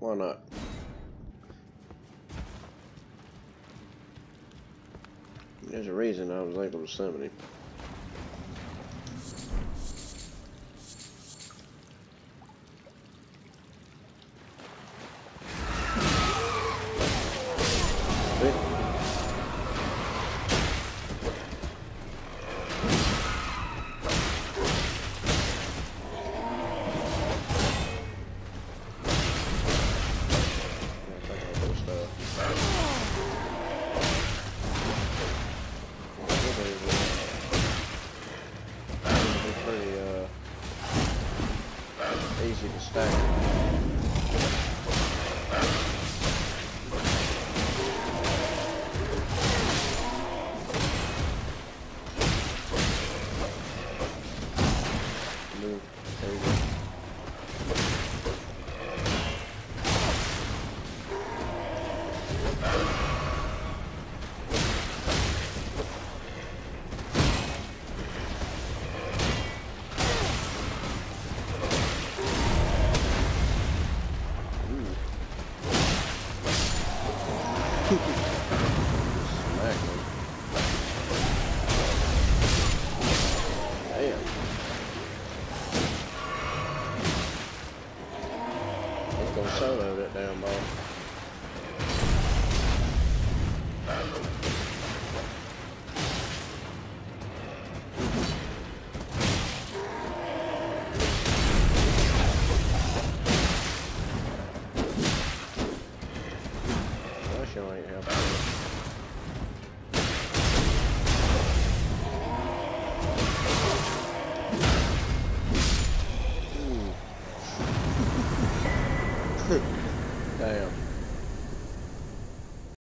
Why not? There's a reason I was able to summon him. easy to stay. Thank you. Damn. It's gonna solo that damn ball. care about. Damn.